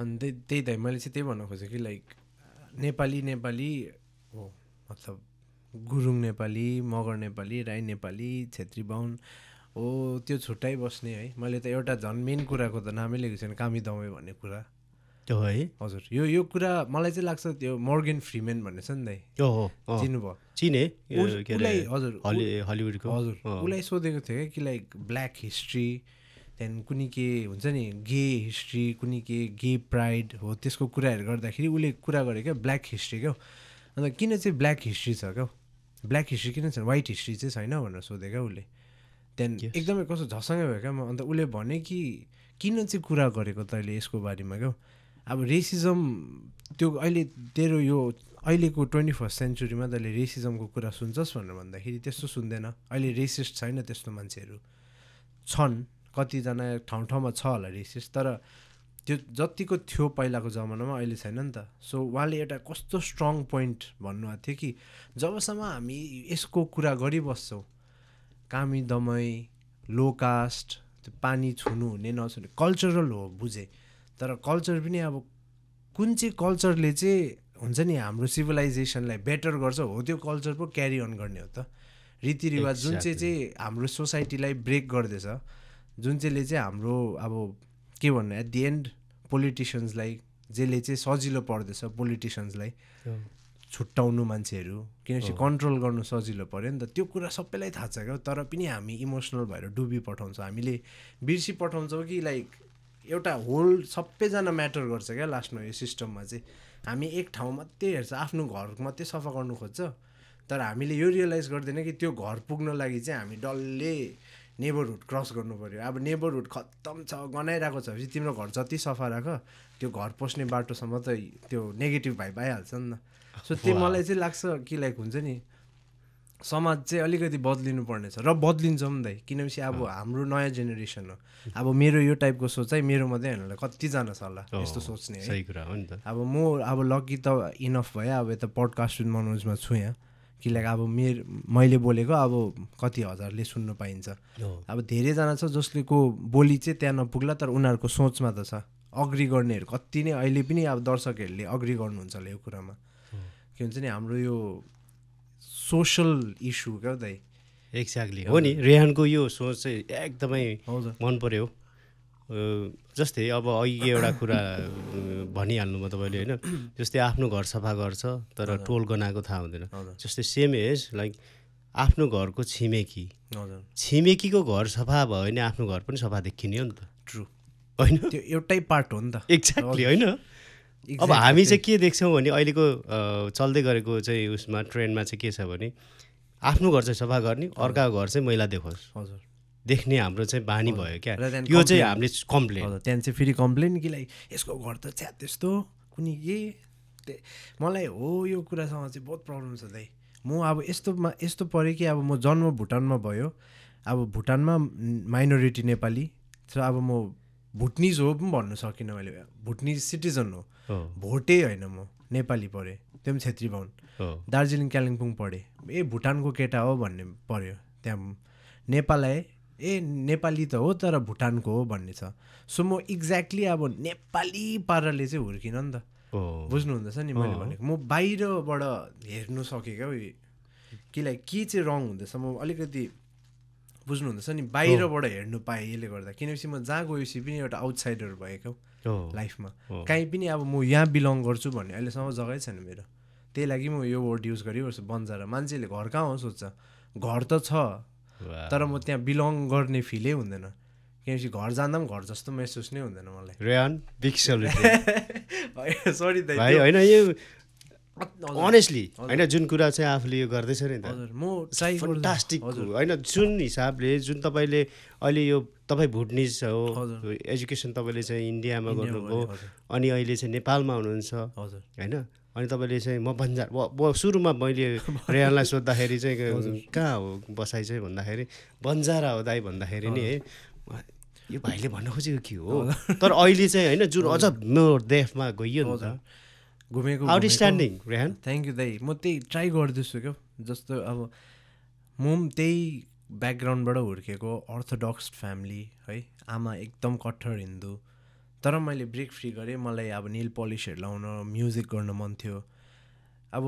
अनि त्यही त्यही त मैले चाहिँ त्यही भन्न खोजेँ कि लाइक नेपाली नेपाली हो मतलब गुरुङ नेपाली मगर नेपाली राई नेपाली छेत्री बाहुन हो त्यो छुट्टै बस्ने है। मैले त एउटा झन् मेन कुराको त नामै लेखेको छैन कामी दमाई भन्ने कुरा। त्यो है हजुर यो यो कुरा मलाई चाहिँ लाग्छ त्यो मर्गेन फ्रिमेन भन्ने छ नि अँ, चिन्नुभयो? चिने उसलाई हजुर हलि हलिउडको। हजुर। उसलाई सोधेको थियो क्या कि लाइक ब्ल्याक हिस्ट्री त्यहाँदेखि कुनै के हुन्छ नि गे हिस्ट्री कुनै के गे प्राइड हो त्यसको कुराहरू गर्दाखेरि उसले कुरा गरे क्या ब्ल्याक हिस्ट्री क्या अन्त किन चाहिँ ब्ल्याक हिस्ट्री छ क्या ब्ल्याक हिस्ट्री किन छ? वाइट हिस्ट्री चाहिँ छैन भनेर सोधे क्या उसले। त्यहाँदेखि. एकदमै कस्तो झसङ्गै भयो क्या म। अन्त उसले भने कि किन चाहिँ कुरा गरेको तैँले यसको बारेमा क्या अब रेसिजम त्यो अहिले तेरो यो अहिलेको ट्वेन्टी फर्स्ट सेन्चुरीमा तैँले रेसिजमको कुरा सुन्छस् भनेर भन्दाखेरि त्यस्तो सुन्दैन। अहिले रेसिस्ट छैन त्यस्तो मान्छेहरू। छन्। कतिजना ठाउँ ठाउँमा छ होला रेसिस्ट तर त्यो जतिको थियो पहिलाको जमानामा अहिले छैन नि त। सो उहाँले एउटा कस्तो स्ट्रङ पोइन्ट भन्नुभएको थियो कि जबसम्म हामी यसको कुरा गरिबस्छौँ कामी दमै लो कास्ट त्यो पानी छुनु हुने नछुने कल्चरल हो बुझेँ। तर कल्चर पनि अब कुन चाहिँ कल्चरले चाहिँ हुन्छ नि हाम्रो सिभिलाइजेसनलाई बेटर गर्छ हो त्यो कल्चर पो क्यारी अन गर्ने हो त। रीतिरिवाज जुन चाहिँ. चाहिँ हाम्रो सोसाइटीलाई ब्रेक गर्दैछ जुन चाहिँले चाहिँ हाम्रो अब के भन्नु एट दि एन्ड पोलिटिसियन्सलाई जसले चाहिँ सजिलो पर्दैछ पोलिटिसियन्सलाई छुट्याउनु मान्छेहरू किनकि अँ। कन्ट्रोल गर्नु सजिलो पऱ्यो नि त। त्यो कुरा सबैलाई थाहा छ क्या तर पनि हामी इमोसनल भएर डुबी पठाउँछौँ। हामीले बिर्सी पठाउँछौँ कि लाइक एउटा होल सबैजना म्याटर गर्छ क्या लास्टमा यो सिस्टममा चाहिँ। हामी एक ठाउँ मात्रै हेर्छ आफ्नो घर मात्रै सफा गर्नु खोज्छ। तर हामीले यो रियलाइज गर्दैन कि त्यो घर पुग्न लागि चाहिँ हामी डल्लै नेबरहुड क्रस गर्नु पऱ्यो अब नेबरहुड खत्तम छ गनाइरहेको छ। भने तिम्रो घर जति सफा राख त्यो घर पस्ने बाटोसम्म त त्यो नेगेटिभ भाइ भइहाल्छ नि त। सो त्यो. मलाई चाहिँ लाग्छ कि लाइक हुन्छ नि समाज चाहिँ अलिकति बद्लिनु पर्नेछ र बद्लिन्छौँ नि दाइ किनभने अब हाम्रो नयाँ जेनेरेसन हो। अब मेरो यो टाइपको सोचाइ मेरो मात्रै होइन कतिजना छ होला यस्तो सोच्ने है। सही कुरा हो नि त। अब म अब लकी त इनफ भयो। अब यता पडकास्ट मनोजमा छु यहाँ। कि लाइक अब मेरो मैले बोलेको अब कति हजारले सुन्नु पाइन्छ। अब धेरैजना छ जसले को बोली चाहिँ त्यहाँ नपुग्ला तर उनीहरूको सोचमा त छ। अग्री गर्नेहरू कति नै अहिले पनि अब दर्शकहरूले अग्री गर्नुहुन्छ होला यो कुरामा। के भन्छ नि हाम्रो यो सोसल इस्यु क्या दाइ। एक्ज्याक्टली हो नि रेहानको यो सोच चाहिँ एकदमै मन पऱ्यो जस्तै अब अघि एउटा कुरा अ, भनिहाल्नु भयो तपाईँले होइन जस्तै आफ्नो घर सफा गर्छ तर टोल गनाएको थाहा हुँदैन। जस्तै सेम एज लाइक आफ्नो घरको छिमेकी। छिमेकीको घर सफा भयो भने आफ्नो घर पनि सफा देखिने हो नि त। ट्रु होइन? त्यो एउटै पार्ट हो नि त। एक्ज्याक्टली होइन? अब हामी चाहिँ। के देख्छौँ भने अहिलेको चल्दै गरेको चाहिँ उसमा ट्रेन्डमा चाहिँ के छ भने आफ्नो घर चाहिँ सफा गर्ने अर्काको घर चाहिँ मैला देखोस्। हजुर। देख्ने हाम्रो चाहिँ बानी भयो क्या। यो चाहिँ. हामीले कम्प्लेन त्यहाँदेखि चाहिँ फेरि कम्प्लेन कि लाइक यसको घर त छ्या त्यस्तो कुनै के? मलाई हो यो कुरासँग चाहिँ बहुत प्रब्लम छ दाइ। म अब यस्तोमा यस्तो पऱ्यो कि अब म जन्म भुटानमा भयो। अब भुटानमा माइनोरिटी नेपाली र अब म भुटनिज हो पनि भन्नु सकिनँ मैले। भुटनिज सिटिजन हो। भोटे होइन म नेपाली पढेँ त्यो पनि छेत्री बाहुन हो। दार्जिलिङ कालिम्पोङ पढेँ। ए भुटानको केटा हो भन्ने पऱ्यो। त्यहाँ नेपाल आएँ। ए नेपाली त हो तर भुटानको हो भन्ने छ। सो म एक्ज्याक्टली अब नेपाली पाराले चाहिँ हुर्किनँ नि त। हो बुझ्नुहुँदैछ नि मैले। भनेको। म बाहिरबाट हेर्नु सकेँ क्या उयो कि चाहिँ रङ हुँदैछ? म अलिकति बुझ्नुहुँदैछ नि बाहिरबाट हेर्नु पाएँ यसले गर्दा। किनभने म जहाँ गएपछि पनि एउटा आउटसाइडर भएको हो लाइफमा। काहीँ पनि अब म यहाँ बिलङ गर्छु भन्ने अहिलेसम्म जग्गै छैन मेरो। त्यही लागि म यो वर्ड युज गरिबस्छु। बन्जारा। मान्छेले घर कहाँ हो सोध्छ घर त छ। तर म त्यहाँ बिलङ गर्ने फिलै हुँदैन। किनकि घर जाँदा पनि घर जस्तो महसुस नै हुँदैन मलाई। रेहान बिग सरी भाइ होइन यो अनेस्टली होइन जुन कुरा चाहिँ आफूले यो गर्दैछ नि त। म ट्राई फन्टास्टिक हजुर। होइन जुन हिसाबले जुन तपाईँले अहिले यो तपाईँ भुटनिज हो। एजुकेसन तपाईँले चाहिँ इन्डियामा गर्नुभयो। अनि अहिले चाहिँ नेपालमा हुनुहुन्छ। होइन? अनि तपाईँले चाहिँ म बन्जार व सुरुमा मैले रेहानलाई सोद्धाखेरि चाहिँ कहाँ हो बसाइ चाहिँ भन्दाखेरि बन्जारा हो दाइ भन्दाखेरि नि है यो भाइले भन्न खोजेको के हो? तर अहिले चाहिँ होइन जुन अझ मोर देफमा गइयो नि त। घुमेको आउटस्ट्यान्डिङ रेहान थ्याङ्क यू दाइ म त्यही ट्राई गर्दैछु क्या। जस्तो अब म पनि त्यही ब्याकग्राउन्डबाट हुर्केको अर्थोडक्स फ्यामिली है आमा एकदम कट्टर हिन्दू। तर मैले ब्रेक फ्री गरेँ। मलाई अब नेल पलिसहरू लाउन म्युजिक गर्न मन थियो। अब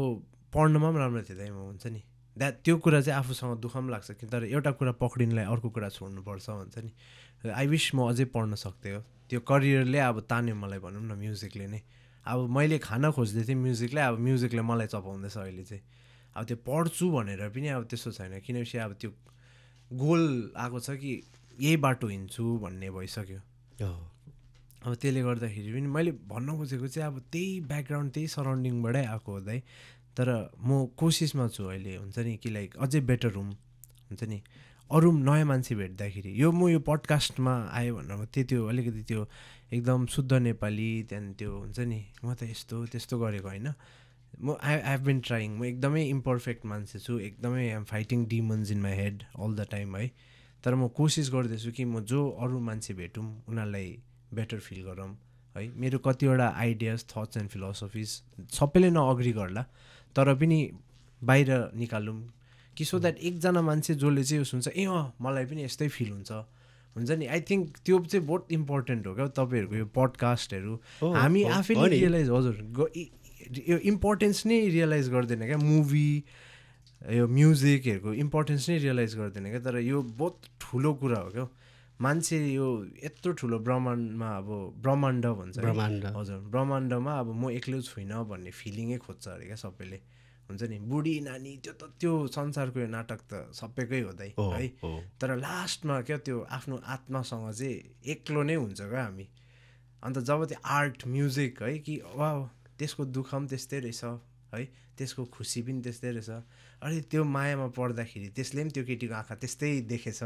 पढ्नुमा पनि राम्रो थियो दाइ म हुन्छ नि। द्याट त्यो कुरा चाहिँ आफूसँग दुःख पनि लाग्छ कि तर एउटा कुरा पक्रिनलाई अर्को कुरा छोड्नुपर्छ भन्छ नि। आई विस म अझै पढ्न सक्थेँ। त्यो करियरले अब तान्यो मलाई भनौँ न म्युजिकले नै। अब मैले खान खोज्दै थिएँ म्युजिकले अब म्युजिकले मलाई चपाउँदैछ अहिले चाहिँ। अब त्यो पढ्छु भनेर पनि अब त्यस्तो छैन। किनभने अब त्यो गोल आएको छ कि यही बाटो हिँड्छु भन्ने भइसक्यो। अब त्यसले गर्दाखेरि पनि मैले भन्न खोजेको चाहिँ अब त्यही ब्याकग्राउन्ड त्यही सराउन्डिङबाटै आएको हो दाइ। तर म कोसिसमा छु अहिले हुन्छ नि कि लाइक अझै बेटर हुँ हुन्छ नि। अरू नयाँ मान्छे भेट्दाखेरि यो म यो पडकास्टमा आयो भनेर मात्रै त्यो अलिकति त्यो एकदम शुद्ध नेपाली त्यहाँदेखि त्यो हुन्छ नि म त यस्तो त्यस्तो गरेको होइन। म I I have been trying म एकदमै इम्पर्फेक्ट मान्छे छु एकदमै I'm fighting demons in my head all the time है। तर म कोसिस गर्दैछु कि म जो अरू मान्छे भेटौँ उनीहरूलाई बेटर फिल गरौँ है? मेरो कतिवटा आइडियाज थट्स एन्ड फिलोसफिज सबैले नअग्री गर्ला तर पनि बाहिर निकालौँ। कि सो द्याट एकजना मान्छे जसले चाहिँ उस हुन्छ ए अँ मलाई पनि यस्तै फिल हुन्छ। हुन्छ नि? आई थिङ्क त्यो चाहिँ बहुत इम्पोर्टेन्ट हो क्या तपाईँहरूको यो पडकास्टहरू हामी आफैले रियलाइज हजुर यो इम्पोर्टेन्स नै रियलाइज गर्दैन क्या। मुभी यो म्युजिकहरूको इम्पोर्टेन्स नै रियलाइज गर्दैन क्या। तर यो बहुत ठुलो कुरा हो क्या। मान्छे यो यत्रो ठुलो ब्रह्माण्डमा अब ब्रह्माण्ड भन्छ ब्रह्माण्ड। हजुर ब्रह्माण्डमा अब म एक्लै छुइनँ भन्ने फिलिङै खोज्छ अरे क्या सबैले। हुन्छ नि बुढी नानी त्यो त त्यो संसारको यो नाटक त सबैकै हो दाइ है। तर लास्टमा क्या त्यो आफ्नो आत्मासँग चाहिँ एक्लो नै हुन्छ क्या हामी। अन्त जब त्यो आर्ट म्युजिक है कि वा त्यसको दुःख पनि त्यस्तै रहेछ। है त्यसको खुसी पनि त्यस्तै रहेछ। अरे त्यो मायामा पढ्दाखेरि त्यसले पनि त्यो केटीको आँखा त्यस्तै देखेछ।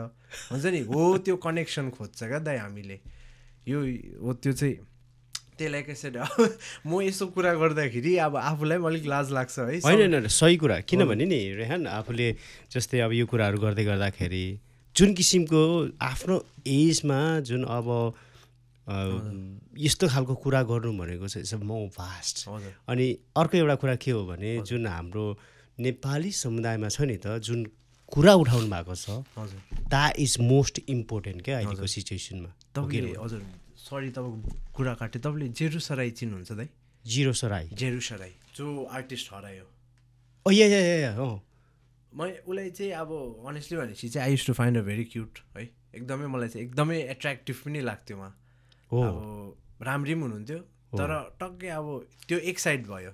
हुन्छ नि? हो त्यो कनेक्सन खोज्छ क्या दाइ हामीले। यो हो त्यो चाहिँ त्यसलाई कसरी म यस्तो कुरा गर्दाखेरि अब आफूलाई पनि अलिक लाज लाग्छ है। होइन होइन सही कुरा। किनभने नि रेहान आफूले जस्तै अब यो कुराहरू गर्दै गर्दाखेरि जुन किसिमको आफ्नो एजमा जुन अब यस्तो खालको कुरा गर्नु भनेको चाहिँ इट्स मो फास्ट अनि अर्को एउटा कुरा के हो भने जुन हाम्रो नेपाली समुदायमा छ नि त जुन कुरा उठाउनु भएको छ द्याट इज मोस्ट इम्पोर्टेन्ट क्या अहिलेको सिचुएसनमा तपाईँले हजुर सरी तपाईँको कुरा काटेँ तपाईँले जेरु सराई चिन्नुहुन्छ दाइ? जिरो सराई। जेरु सराई जो आर्टिस्ट हरायो। ओ या या या हो म उसलाई चाहिँ अब अनेस्टली भनेपछि चाहिँ I use to find a very cute है। एकदमै मलाई चाहिँ एकदमै एट्र्याक्टिभ पनि लाग्थ्यो उहाँ। अब राम्री पनि हुनुहुन्थ्यो। तर टक्कै अब त्यो एक साइड भयो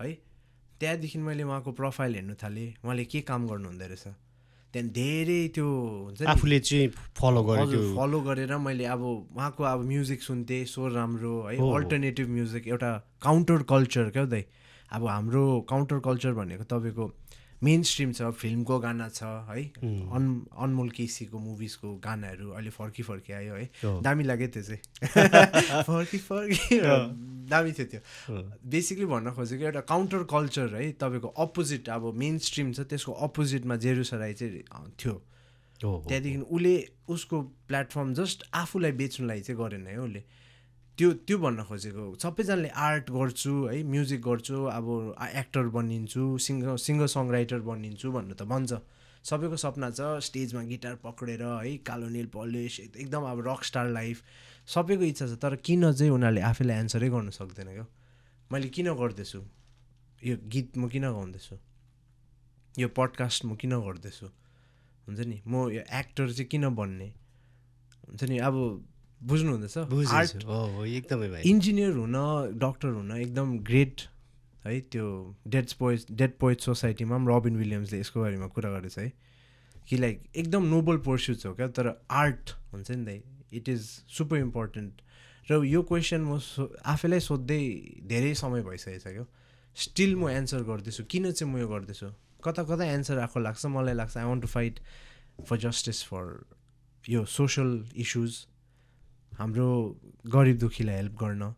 है। त्यहाँदेखि मैले उहाँको प्रोफाइल हेर्नु थालेँ। उहाँले के काम गर्नु हुँदो रहेछ। त्यहाँदेखि धेरै त्यो हुन्छ आफूले चाहिँ फलो गरेँ फलो गरेर मैले अब उहाँको अब म्युजिक सुन्थेँ स्वर राम्रो है। अल्टरनेटिभ म्युजिक एउटा काउन्टर कल्चर क्या दाइ। अब हाम्रो काउन्टर कल्चर भनेको तपाईँको मेन स्ट्रिम छ फिल्मको गाना छ है? अन अनमोल केसीको मुभिजको गानाहरू अहिले फर्की फर्की आयो है? दामी लाग्यो त्यो चाहिँ। फर्की फर्की दामी थियो त्यो। बेसिकली भन्न खोजेको एउटा काउन्टर कल्चर है? तपाईँको अपोजिट अब मेन स्ट्रिम छ त्यसको अपोजिटमा जेरुसराई चाहिँ थियो। त्यहाँदेखि उसले उसको प्लेटफर्म जस्ट आफूलाई बेच्नुलाई चाहिँ गरेन है उसले। त्यो त्यो भन्न खोजेको सबैजनाले आर्ट गर्छु है म्युजिक गर्छु अब एक्टर बनिन्छु सिङ्गर सिङ्गर सङ राइटर बनिन्छु भन्नु त भन्छ सबैको सपना छ स्टेजमा गिटार पक्रेर है कालो निल पलिस एकदम अब रक स्टार लाइफ सबैको इच्छा छ तर किन चाहिँ उनीहरूले आफैलाई एन्सरै गर्नु सक्दैन क्या मैले किन गर्दैछु? यो गीत म किन गाउँदैछु? यो पडकास्ट म किन गर्दैछु? हुन्छ नि? म यो एक्टर चाहिँ किन बन्ने? हुन्छ नि? अब बुझ्नु हुँदैछ? एकदमै इन्जिनियर हुन डक्टर हुन एकदम ग्रेट है त्यो डेड पोइट डेड पोइट सोसाइटीमा पनि रबिन विलियम्सले यसको बारेमा कुरा गरेछ है। कि लाइक एकदम नोबल पर्स्युट्स हो क्या तर आर्ट हुन्छ नि दाइ इट इज सुपर इम्पोर्टेन्ट। र यो क्वेसन म सो आफैलाई सोध्दै धेरै समय भइसकेको छ क्या स्टिल म एन्सर गर्दैछु किन चाहिँ म यो गर्दैछु? कता कता एन्सर आएको लाग्छ मलाई लाग्छ I want to fight for justice for यो सोसल इस्युज हाम्रो गरिब दुःखीलाई हेल्प गर्न